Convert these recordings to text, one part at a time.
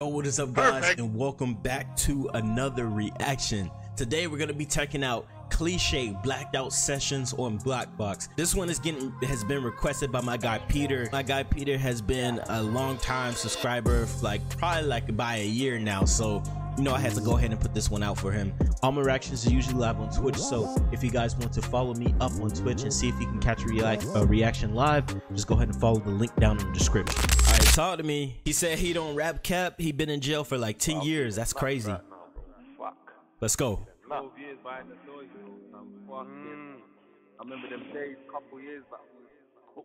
Yo, what is up guys Perfect. and welcome back to another reaction. Today we're gonna be checking out Cleeshay blacked out sessions on Blackbox. This one is getting has been requested by my guy Peter. My guy Peter has been a long time subscriber, like probably like by a year now. So you know I had to go ahead and put this one out for him. All my reactions are usually live on Twitch, so if you guys want to follow me up on Twitch and see if you can catch a, rea a reaction live, just go ahead and follow the link down in the description. All right, talk to me. He said he don't rap cap. He been in jail for like 10 years. That's crazy. Let's go. 12 years behind the door, you know. mm. I remember them days, couple years back,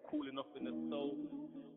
cool enough in the soul.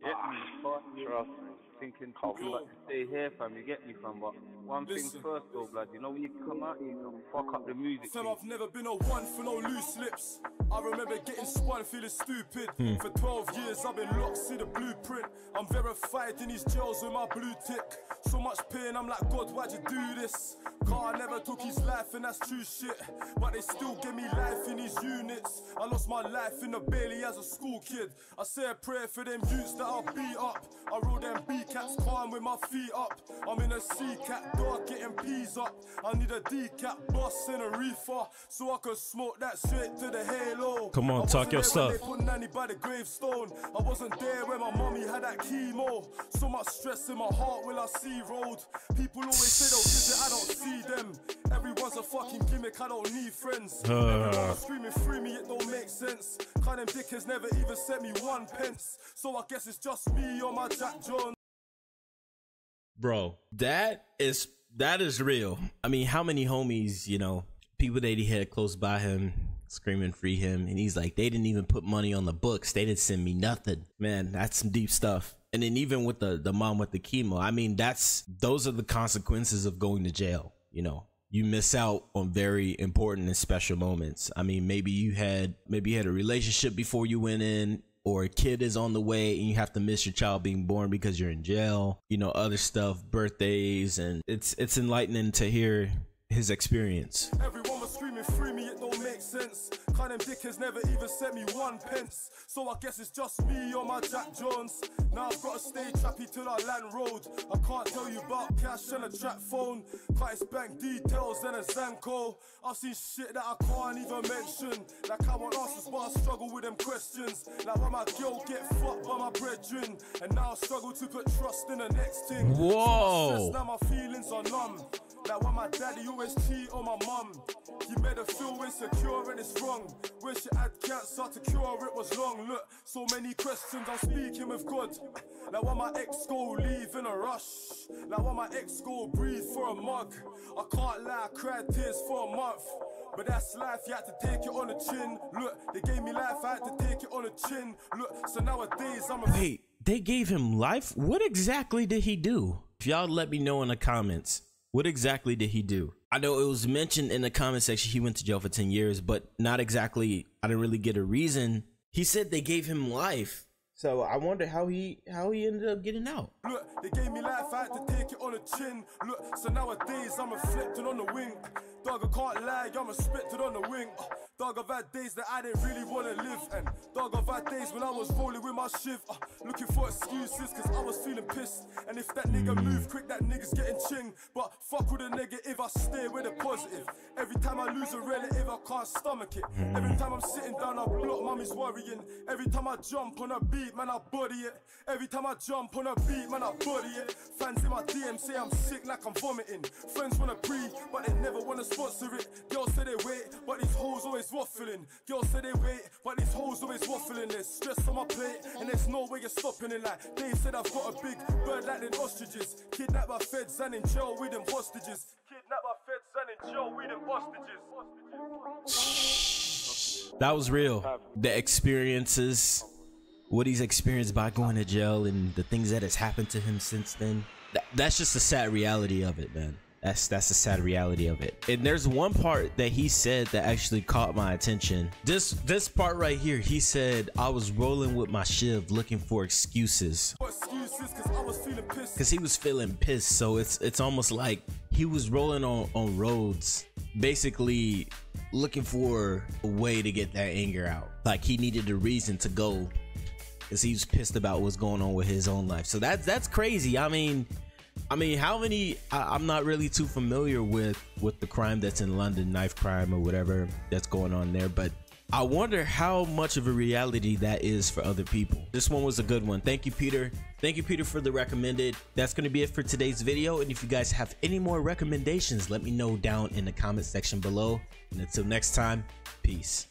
Get ah, me, trust me thinking, talking about to stay here, fam. You get me, fam. But one thing first, though, blood. You know when you come out here, you fuck up the music. Fam, I've never been a one for no loose lips. I remember getting spun, feeling stupid. Hmm. For 12 years, I've been locked, see the blueprint. I'm verified in these jails with my blue tick. So much pain, I'm like, God, why'd you do this? Car I never took his life, and that's true shit. But they still give me life in these units. I lost my life in the Bailey as a school kid. I say a prayer for them youths that I'll beat up. I roll them B cats calm with my feet up. I'm in a C cat dog getting peas up. I need a D cat boss and a reefer so I can smoke that straight to the halo. Come on, talk your stuff. They put Nanny by the gravestone. I wasn't there when my mommy had that chemo. So much stress in my heart will I see road. People always say they'll visit, I don't see them. Everyone's a fucking gimmick, I don't need friends. Uh. screaming free me, it don't make sense. Kind of dickheads never even sent me one pence. So I guess it's just me or my Jack Jones bro, that is that is real. I mean, how many homies, you know, people that he had close by him screaming free him and he's like they didn't even put money on the books they didn't send me nothing man that's some deep stuff and then even with the the mom with the chemo i mean that's those are the consequences of going to jail you know you miss out on very important and special moments i mean maybe you had maybe you had a relationship before you went in or a kid is on the way and you have to miss your child being born because you're in jail, you know, other stuff, birthdays, and it's it's enlightening to hear his experience. Screaming free make sense. Kind of dickheads never even sent me one pence. So I guess it's just me or my Jack Jones. Now I've got to stay trappy till I land road. I can't tell you about cash and a trap phone. Price bank details and a Zanko. I've seen shit that I can't even mention. Like I want answers, but I struggle with them questions. Like why my girl get fucked by my brethren. And now I struggle to put trust in the next thing. Whoa. So now my feelings are numb. Like when my daddy always cheat on my mum. He made her feel insecure and it's wrong. When she had cancer to cure it was long. Look, so many questions I'm speaking with God. Like when my ex go leave in a rush. Like when my ex go breathe for a mug. I can't lie, I cried tears for a month. But that's life, you had to take it on the chin. Look, they gave me life, I had to take it on the chin. Look, so nowadays I'm a. Wait, they gave him life? What exactly did he do? If y'all let me know in the comments. What exactly did he do? I know it was mentioned in the comment section he went to jail for 10 years, but not exactly, I didn't really get a reason. He said they gave him life. So I wonder how he how he ended up getting out. Look, they gave me life, I had to take it on the chin. Look, so nowadays I'm reflecting on the wing. Dog, I can't lie, I'm respected on the wing. Uh, dog, I've had days that I didn't really wanna live. And dog, I've had days when I was rolling with my shiv. Uh, looking for excuses, cause I was feeling pissed. And if that nigga move quick, that nigga's getting ching. But fuck with a negative, I stay with a positive. Every time I lose a relative, I can't stomach it. Every time I'm sitting down, I block mommy's worrying. Every time I jump on a beat, beat, man, I body it. Every time I jump on a beat, man, I body it. Fans in my DM say I'm sick like I'm vomiting. Friends wanna pre, but they never wanna sponsor it. Girls say they wait, but these hoes always waffling. Girls say they wait, but these hoes always waffling. There's stress on my plate, and there's no way you're stopping it. Like they said, I've got a big bird like them ostriches. Kidnapped by feds and in jail with them hostages. Kidnapped by feds and in jail with them hostages. That was real. The experiences what he's experienced by going to jail and the things that has happened to him since then. That, that's just the sad reality of it, man. That's that's the sad reality of it. And there's one part that he said that actually caught my attention. This this part right here, he said I was rolling with my shiv looking for excuses. Cause he was feeling pissed. So it's it's almost like he was rolling on, on roads, basically looking for a way to get that anger out. Like he needed a reason to go because he was pissed about what's going on with his own life. So that's that's crazy. I mean, I mean, how many? I, I'm not really too familiar with with the crime that's in London, knife crime or whatever that's going on there, but I wonder how much of a reality that is for other people. This one was a good one. Thank you, Peter. Thank you, Peter, for the recommended. That's going to be it for today's video. And if you guys have any more recommendations, let me know down in the comment section below. And until next time, peace.